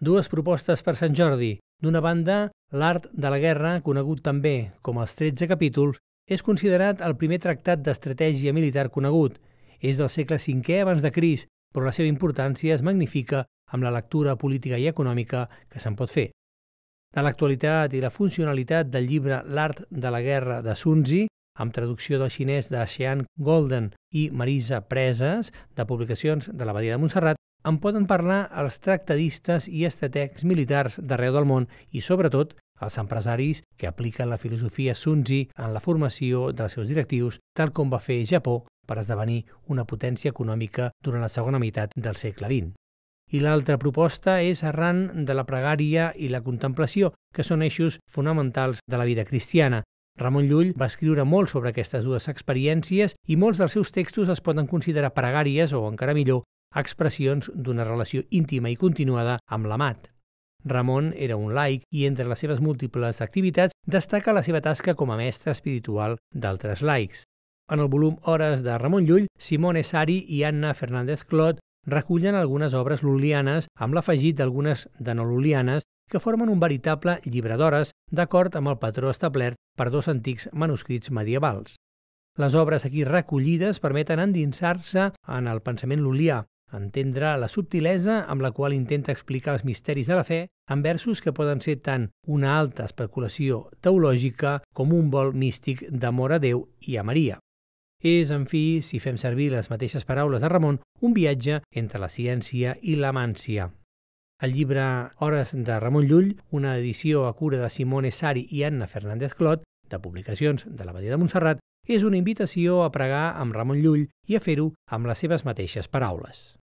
Dues propostes per Sant Jordi. D'una banda, l'art de la guerra, conegut també com els 13 capítols, és considerat el primer tractat d'estratègia militar conegut. És del segle V abans de Cris, però la seva importància es magnifica amb la lectura política i econòmica que se'n pot fer. De l'actualitat i la funcionalitat del llibre L'art de la guerra de Sunzi, amb traducció del xinès de Xian Golden i Marisa Preses, de publicacions de l'Abadia de Montserrat, en poden parlar els tractadistes i estrategs militars d'arreu del món i, sobretot, els empresaris que apliquen la filosofia Sunzi en la formació dels seus directius, tal com va fer Japó per esdevenir una potència econòmica durant la segona meitat del segle XX. I l'altra proposta és arran de la pregària i la contemplació, que són eixos fonamentals de la vida cristiana. Ramon Llull va escriure molt sobre aquestes dues experiències i molts dels seus textos es poden considerar pregàries o, encara millor, expressions d'una relació íntima i continuada amb l'amat. Ramon era un laic i entre les seves múltiples activitats destaca la seva tasca com a mestre espiritual d'altres laics. En el volum Hores de Ramon Llull, Simone Sari i Anna Fernández Clot recullen algunes obres lulianes amb l'afegit d'algunes de no lulianes que formen un veritable llibre d'hores d'acord amb el patró establert per dos antics manuscrits medievals. Les obres aquí recollides permeten endinsar-se en el pensament lulià, entendre la subtilesa amb la qual intenta explicar els misteris de la fe en versos que poden ser tant una alta especulació teològica com un vol místic d'amor a Déu i a Maria. És, en fi, si fem servir les mateixes paraules de Ramon, un viatge entre la ciència i l'amància. El llibre Hores de Ramon Llull, una edició a cura de Simone Sari i Anna Fernández Clot, de publicacions de l'Abadia de Montserrat, és una invitació a pregar amb Ramon Llull i a fer-ho amb les seves mateixes paraules.